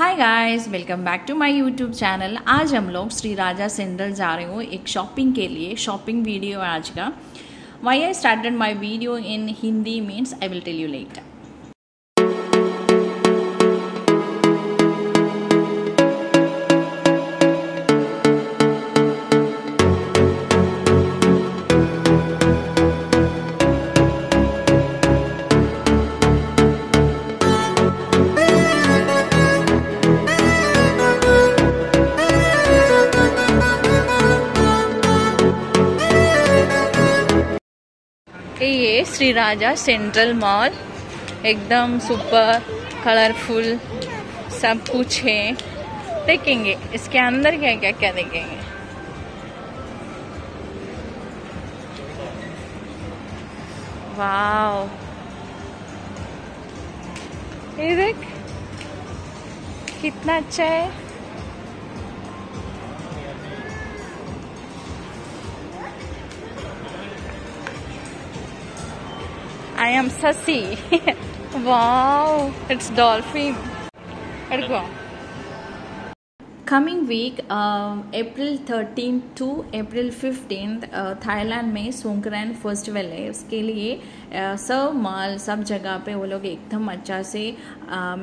Hi guys welcome back to my YouTube channel आज हम लोग श्री राजा सेंडल जा रहे हो एक शॉपिंग के लिए शॉपिंग वीडियो आज का। Why I started my video in Hindi means I will tell you later Shri Raja central mall, एकदम सुपर कलरफुल सब कुछ है। देखेंगे, इसके अंदर क्या क्या क्या देखेंगे? वाओ। ये देख, कितना अच्छा है। I am Sasi. wow, it's dolphin. Let's go. Coming week April thirteen to April fifteen Thailand में सोंकरैन फेस्टिवल है उसके लिए uh, सब माल सब जगह पे वो लोग एकदम अच्छा से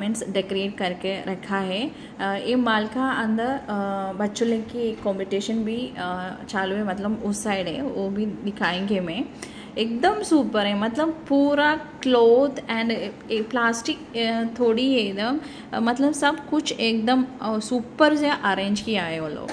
मीन्स uh, डेकोरेट करके रखा है uh, ये माल का अंदर uh, बच्चों की कंपटीशन भी uh, चालू है मतलब उस साइड है वो भी दिखाएँगे मैं एकदम सुपर है। मतलब पूरा क्लोथ एंड प्लास्टिक थोड़ी है एकदम। मतलब सब कुछ एकदम सुपर से अरेंज किया है वो लोग।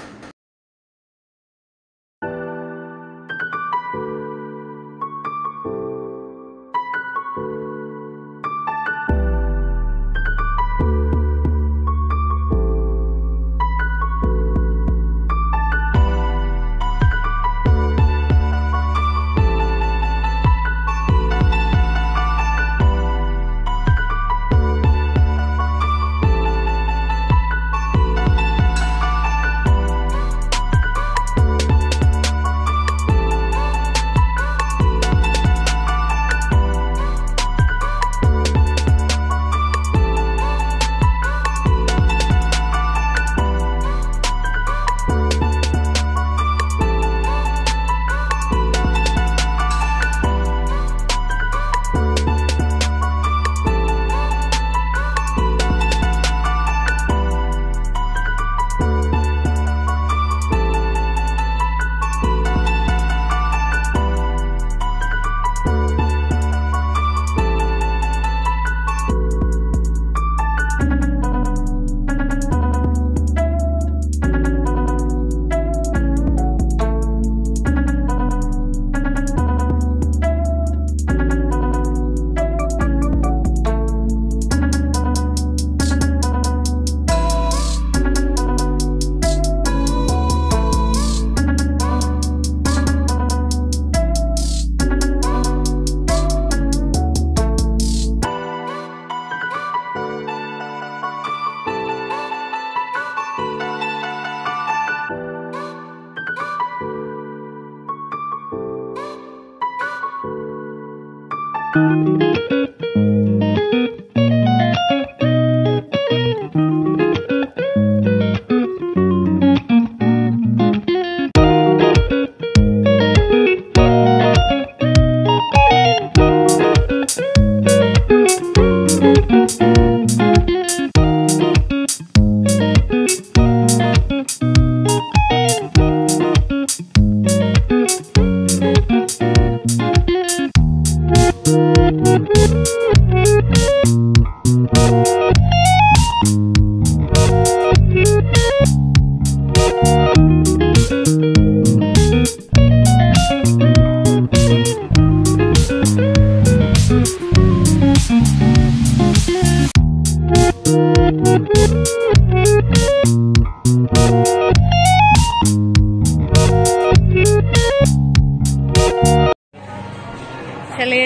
चलिए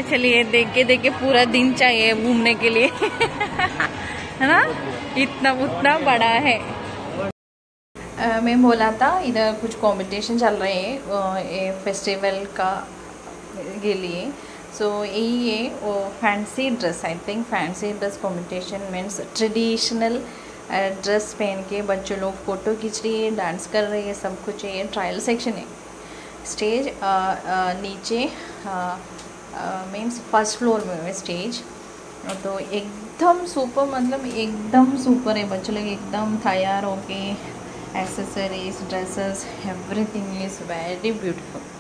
चलिए देख के देख के पूरा दिन चाहिए घूमने के लिए। है ना? इतना उतना बड़ा है। आ, मैं बोला था इधर कुछ कंपटीशन चल रहे हैं फेस्टिवल का के लिए। सो so, यही है वो fancy dress I think fancy dress competition means traditional dress पहन के बच्चों लोग फ़ोटो खींच रही है डांस कर रही है सब कुछ है ट्रायल सेक्शन है। स्टेज नीचे मीन्स फ़र्स्ट फ्लोर में हुए स्टेज तो एकदम सुपर मतलब एकदम सुपर है बच्चों लोग एकदम तैयार होके accessories dresses everything is very beautiful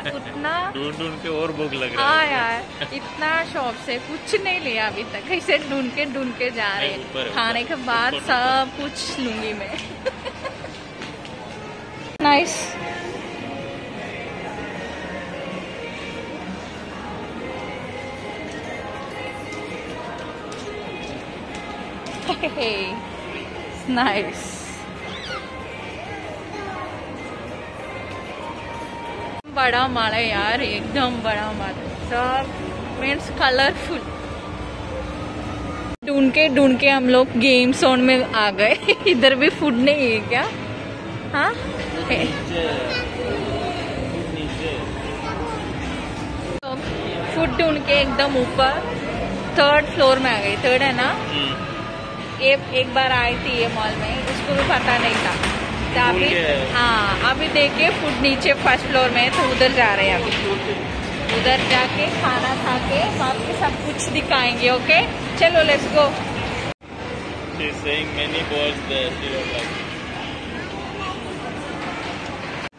इतना उतना ढूंढ ढूंढ के और भूख लग रहा हाँ यार इतना शॉप से कुछ नहीं लिया अभी तक। ऐसे ढूंढ के ढूंढ के जा रहे हैं खाने के बाद सब कुछ लूँगी मैं। Nice Hey, nice. बड़ा माल है यार एकदम बड़ा माल सब मीन्स कलरफुल ढूंढ के ढूंढ के हम लोग गेम जोन में आ गए। इधर भी फ़ूड नहीं है क्या? हाँ? फ़ूड ढूंढ के एकदम ऊपर थर्ड फ्लोर में आ गई। थर्ड है ना? ये एक बार आई थी ये मॉल में उसको भी पता नहीं तो अभी हाँ अभी देखिए फ़ूड नीचे फ़र्स्ट फ्लोर में है तो उधर जा रहे हैं अभी। उधर जाके खाना खा के बाकी सब कुछ दिखाएँगे ओके चलो let's go.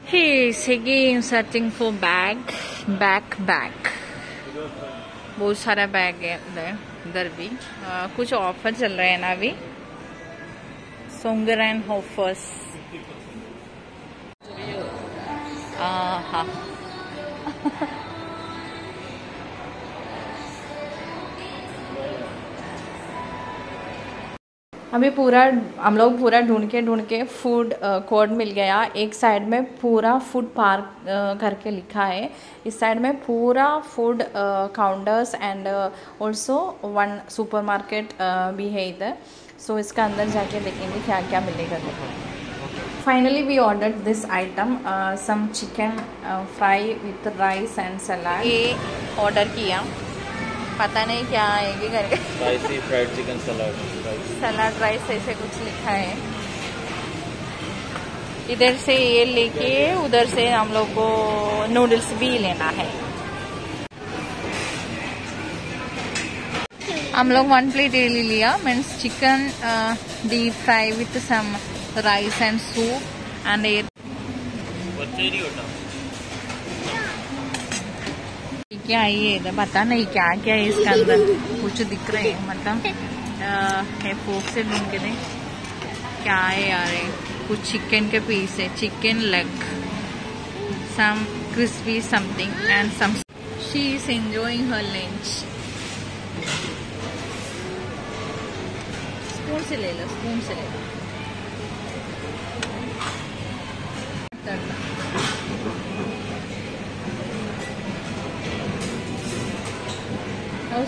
He is again searching for bag, back, back. बहुत सारा बैग है उधर उधर भी। आ, कुछ ऑफ़र चल रहे हैं ना अभी। सोंगर एंड ऑफर्स हाँ अभी पूरा हम लोग पूरा ढूंढ के ढूंढ के फ़ूड कोर्ट मिल गया। एक साइड में पूरा फ़ूड पार्क करके लिखा है। इस साइड में पूरा food counters and also one supermarket भी है इधर। सो so, इसका अंदर जाके देखेंगे क्या क्या मिलेगा। Finally we ordered this item uh, some chicken uh, fry with rice and salad. ये ऑर्डर किया। पता नहीं क्या आएगी करके spicy fried chicken salad salad rice ऐसे कुछ लिखा है। इधर से ये लेके उधर से हम लोग को नूडल्स भी लेना है। हम लोग वन प्लेट ले लिया। Means chicken deep fry with some rice and soup and a क्या ये इधर पता नहीं क्या क्या है इसके अंदर। कुछ दिख रहे हैं मतलब है से ढूंढ दे। क्या है यार कुछ चिकन के पीस है chicken leg some crispy something and some she is enjoying her lunch spoon से ले लो स्पून से ले लो।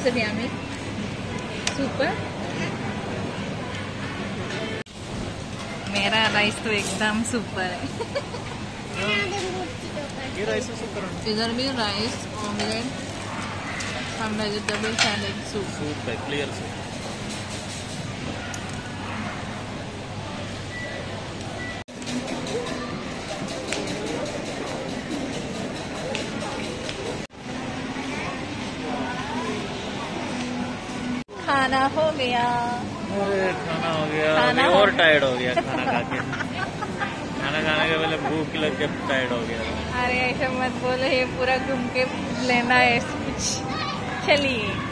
It yummy? Super. मेरा राइस तो एकदम सुपर है ये राइस सुपर इधर भी राइस ऑमलेट हम वेजिटेबल सैलेड सूप सूप है क्लियर सूप खाना हो गया। अरे खाना हो गया। खाना हो और टायर्ड हो गया खाना खा के। खाना खाने के पहले भूख लग के टायर्ड हो गया। अरे ऐसा मत बोलो ये पूरा घूम के लेना है कुछ। चलिए।